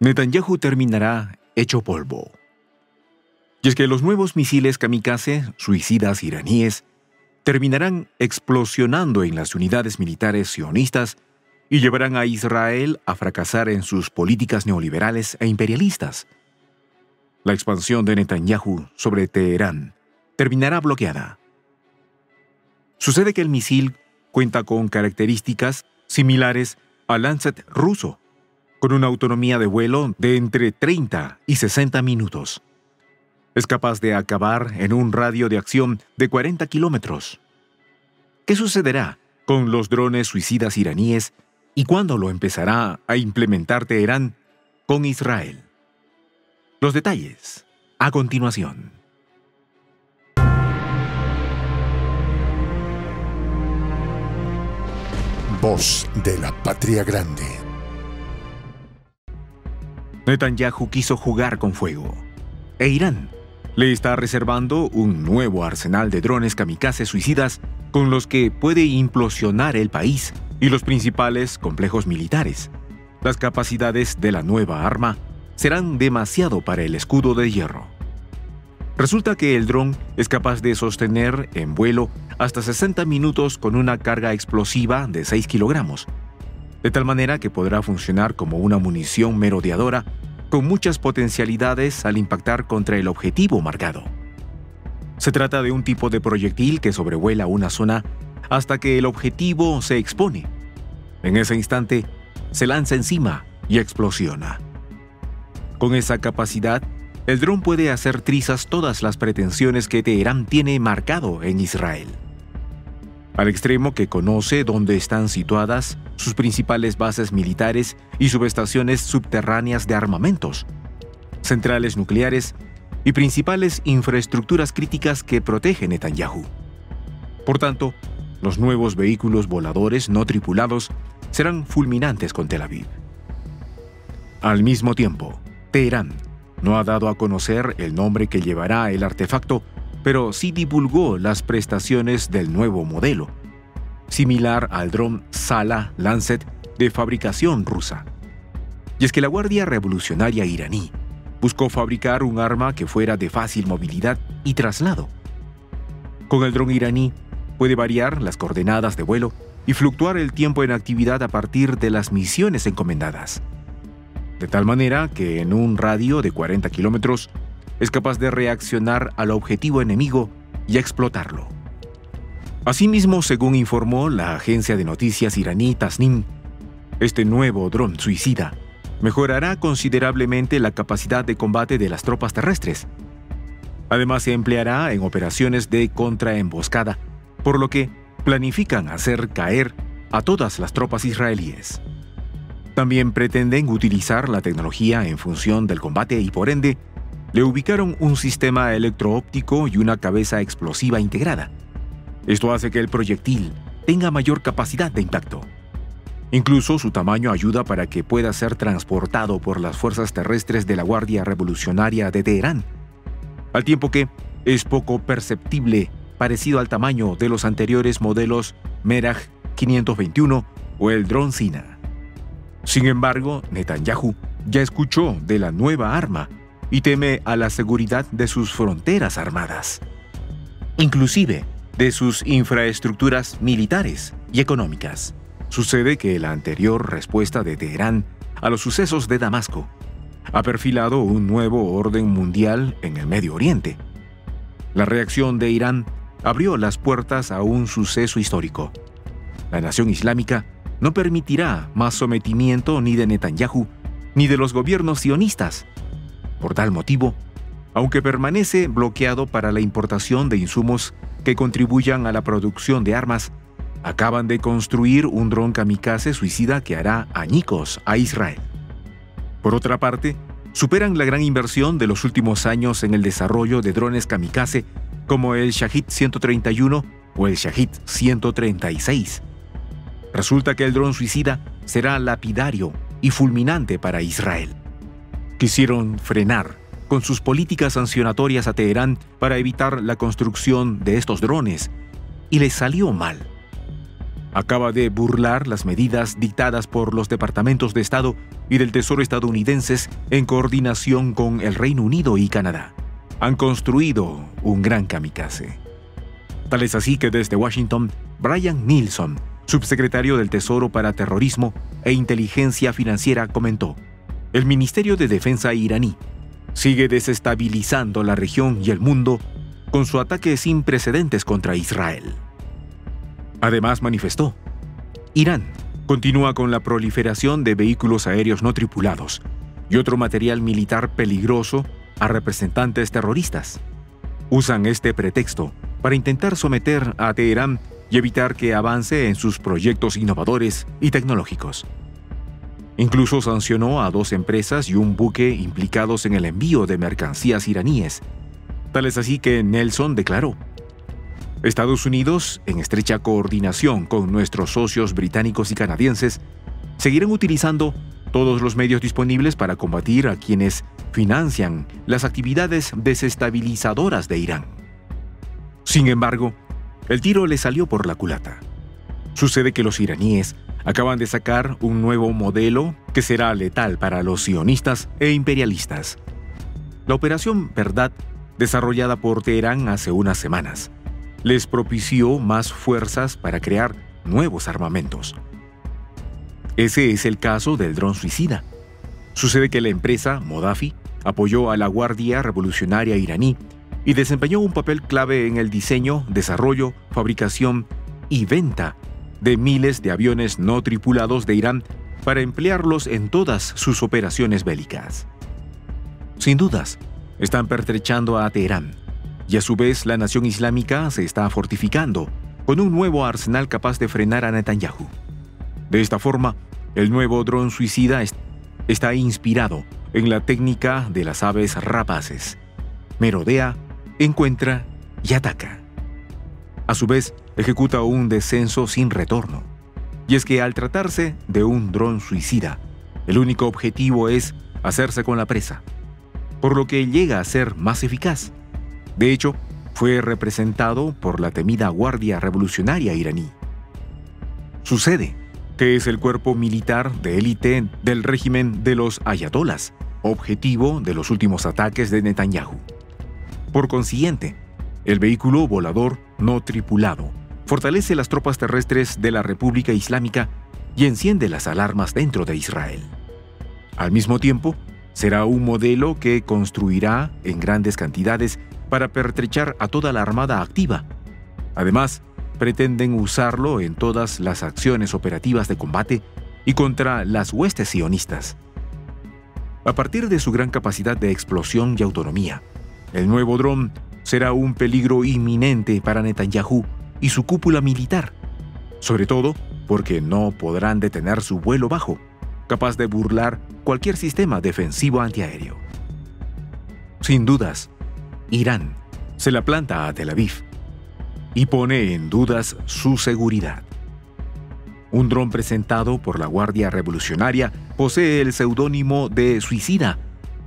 Netanyahu terminará hecho polvo. Y es que los nuevos misiles kamikaze, suicidas iraníes, terminarán explosionando en las unidades militares sionistas y llevarán a Israel a fracasar en sus políticas neoliberales e imperialistas. La expansión de Netanyahu sobre Teherán terminará bloqueada. Sucede que el misil cuenta con características similares al Lancet ruso, con una autonomía de vuelo de entre 30 y 60 minutos. Es capaz de acabar en un radio de acción de 40 kilómetros. ¿Qué sucederá con los drones suicidas iraníes y cuándo lo empezará a implementar Teherán con Israel? Los detalles a continuación. Voz de la Patria Grande. Netanyahu quiso jugar con fuego. E Irán le está reservando un nuevo arsenal de drones kamikaze suicidas con los que puede implosionar el país y los principales complejos militares. Las capacidades de la nueva arma serán demasiado para el escudo de hierro. Resulta que el dron es capaz de sostener en vuelo hasta 60 minutos con una carga explosiva de 6 kilogramos, de tal manera que podrá funcionar como una munición merodeadora con muchas potencialidades al impactar contra el objetivo marcado. Se trata de un tipo de proyectil que sobrevuela una zona hasta que el objetivo se expone. En ese instante, se lanza encima y explosiona. Con esa capacidad, el dron puede hacer trizas todas las pretensiones que Teherán tiene marcado en Israel. Al extremo que conoce dónde están situadas sus principales bases militares y subestaciones subterráneas de armamentos, centrales nucleares y principales infraestructuras críticas que protegen Netanyahu. Por tanto, los nuevos vehículos voladores no tripulados serán fulminantes con Tel Aviv. Al mismo tiempo, Teherán no ha dado a conocer el nombre que llevará el artefacto, pero sí divulgó las prestaciones del nuevo modelo, similar al dron Sala Lancet de fabricación rusa. Y es que la Guardia Revolucionaria iraní buscó fabricar un arma que fuera de fácil movilidad y traslado. Con el dron iraní puede variar las coordenadas de vuelo y fluctuar el tiempo en actividad a partir de las misiones encomendadas de tal manera que en un radio de 40 kilómetros es capaz de reaccionar al objetivo enemigo y explotarlo. Asimismo, según informó la agencia de noticias iraní Tasnim, este nuevo dron suicida mejorará considerablemente la capacidad de combate de las tropas terrestres. Además, se empleará en operaciones de contraemboscada, por lo que planifican hacer caer a todas las tropas israelíes. También pretenden utilizar la tecnología en función del combate y por ende, le ubicaron un sistema electroóptico y una cabeza explosiva integrada. Esto hace que el proyectil tenga mayor capacidad de impacto. Incluso su tamaño ayuda para que pueda ser transportado por las fuerzas terrestres de la Guardia Revolucionaria de Teherán, al tiempo que es poco perceptible parecido al tamaño de los anteriores modelos Meraj 521 o el Drone Sina. Sin embargo, Netanyahu ya escuchó de la nueva arma y teme a la seguridad de sus fronteras armadas, inclusive de sus infraestructuras militares y económicas. Sucede que la anterior respuesta de Teherán a los sucesos de Damasco ha perfilado un nuevo orden mundial en el Medio Oriente. La reacción de Irán abrió las puertas a un suceso histórico. La nación islámica no permitirá más sometimiento ni de Netanyahu ni de los gobiernos sionistas. Por tal motivo, aunque permanece bloqueado para la importación de insumos que contribuyan a la producción de armas, acaban de construir un dron kamikaze suicida que hará añicos a Israel. Por otra parte, superan la gran inversión de los últimos años en el desarrollo de drones kamikaze como el Shahid 131 o el Shahid 136 Resulta que el dron suicida será lapidario y fulminante para Israel. Quisieron frenar con sus políticas sancionatorias a Teherán para evitar la construcción de estos drones y les salió mal. acaba de burlar las medidas dictadas por los departamentos de Estado y del Tesoro estadounidenses en coordinación con el Reino Unido y Canadá. Han construido un gran kamikaze. Tal es así que desde Washington, Brian Nilsson, subsecretario del Tesoro para Terrorismo e Inteligencia Financiera, comentó, el Ministerio de Defensa iraní sigue desestabilizando la región y el mundo con su ataque sin precedentes contra Israel. Además manifestó, Irán continúa con la proliferación de vehículos aéreos no tripulados y otro material militar peligroso a representantes terroristas. Usan este pretexto para intentar someter a Teherán y evitar que avance en sus proyectos innovadores y tecnológicos. Incluso sancionó a dos empresas y un buque implicados en el envío de mercancías iraníes. Tal es así que Nelson declaró, Estados Unidos, en estrecha coordinación con nuestros socios británicos y canadienses, seguirán utilizando todos los medios disponibles para combatir a quienes financian las actividades desestabilizadoras de Irán. Sin embargo, el tiro le salió por la culata. Sucede que los iraníes acaban de sacar un nuevo modelo que será letal para los sionistas e imperialistas. La operación Verdad, desarrollada por Teherán hace unas semanas, les propició más fuerzas para crear nuevos armamentos. Ese es el caso del dron suicida. Sucede que la empresa Modafi apoyó a la Guardia Revolucionaria iraní y desempeñó un papel clave en el diseño, desarrollo, fabricación y venta de miles de aviones no tripulados de Irán para emplearlos en todas sus operaciones bélicas. Sin dudas, están pertrechando a Teherán, y a su vez la nación islámica se está fortificando con un nuevo arsenal capaz de frenar a Netanyahu. De esta forma, el nuevo dron suicida está inspirado en la técnica de las aves rapaces. Merodea, encuentra y ataca. A su vez, ejecuta un descenso sin retorno. Y es que al tratarse de un dron suicida, el único objetivo es hacerse con la presa, por lo que llega a ser más eficaz. De hecho, fue representado por la temida Guardia Revolucionaria iraní. Sucede que es el cuerpo militar de élite del régimen de los ayatolas, objetivo de los últimos ataques de Netanyahu. Por consiguiente, el vehículo volador no tripulado fortalece las tropas terrestres de la República Islámica y enciende las alarmas dentro de Israel. Al mismo tiempo, será un modelo que construirá en grandes cantidades para pertrechar a toda la armada activa. Además, pretenden usarlo en todas las acciones operativas de combate y contra las huestes sionistas. A partir de su gran capacidad de explosión y autonomía, el nuevo dron será un peligro inminente para Netanyahu y su cúpula militar, sobre todo porque no podrán detener su vuelo bajo, capaz de burlar cualquier sistema defensivo antiaéreo. Sin dudas, Irán se la planta a Tel Aviv y pone en dudas su seguridad. Un dron presentado por la Guardia Revolucionaria posee el seudónimo de Suicida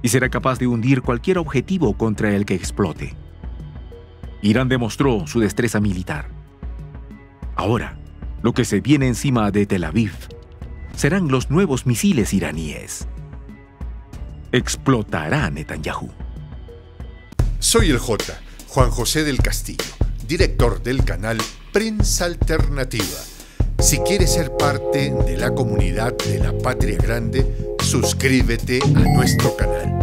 y será capaz de hundir cualquier objetivo contra el que explote. Irán demostró su destreza militar. Ahora, lo que se viene encima de Tel Aviv serán los nuevos misiles iraníes. Explotará Netanyahu. Soy el J, Juan José del Castillo, director del canal Prensa Alternativa. Si quieres ser parte de la comunidad de la Patria Grande, suscríbete a nuestro canal.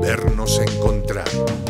volvernos a encontrar.